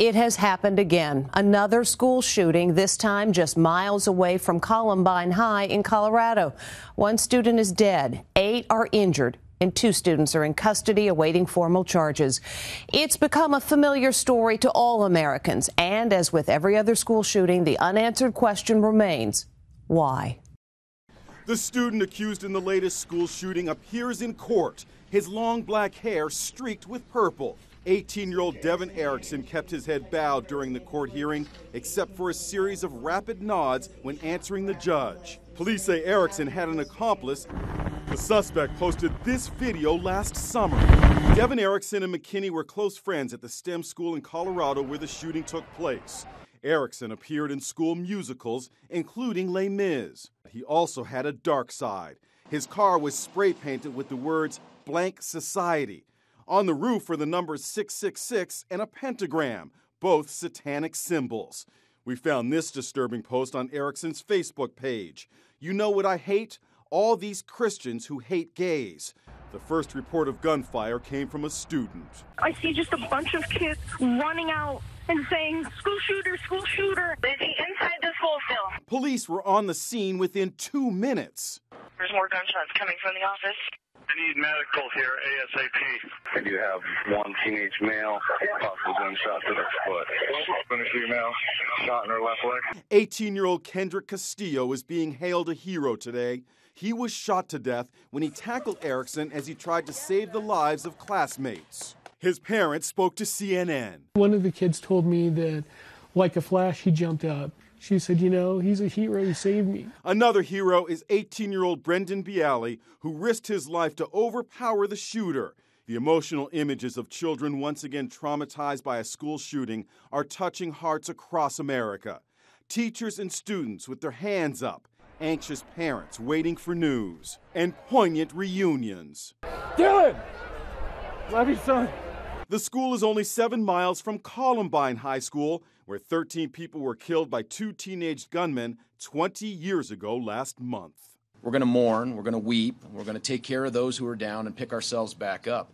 it has happened again. Another school shooting, this time just miles away from Columbine High in Colorado. One student is dead, eight are injured, and two students are in custody awaiting formal charges. It's become a familiar story to all Americans, and as with every other school shooting, the unanswered question remains why? The student accused in the latest school shooting appears in court, his long black hair streaked with purple. 18 year old Devon Erickson kept his head bowed during the court hearing, except for a series of rapid nods when answering the judge. Police say Erickson had an accomplice. The suspect posted this video last summer. Devon Erickson and McKinney were close friends at the STEM school in Colorado where the shooting took place. Erickson appeared in school musicals, including Les Mis. He also had a dark side. His car was spray painted with the words Blank Society. On the roof were the numbers 666 and a pentagram, both satanic symbols. We found this disturbing post on Erickson's Facebook page. You know what I hate? All these Christians who hate gays. The first report of gunfire came from a student. I see just a bunch of kids running out and saying, school shooter, school shooter. Is he inside the school still? Police were on the scene within two minutes. There's more gunshots coming from the office. I need medical here ASAP. I do have one teenage male, possible gunshot to the foot. One female, shot in her left leg. 18 year old Kendrick Castillo is being hailed a hero today. He was shot to death when he tackled Erickson as he tried to save the lives of classmates. His parents spoke to CNN. One of the kids told me that, like a flash, he jumped up. She said, You know, he's a hero. He saved me. Another hero is 18 year old Brendan Bialy, who risked his life to overpower the shooter. The emotional images of children once again traumatized by a school shooting are touching hearts across America. Teachers and students with their hands up, anxious parents waiting for news, and poignant reunions. Dylan! Love you, son. The school is only seven miles from Columbine High School, where 13 people were killed by two teenage gunmen 20 years ago last month. We're going to mourn, we're going to weep, we're going to take care of those who are down and pick ourselves back up.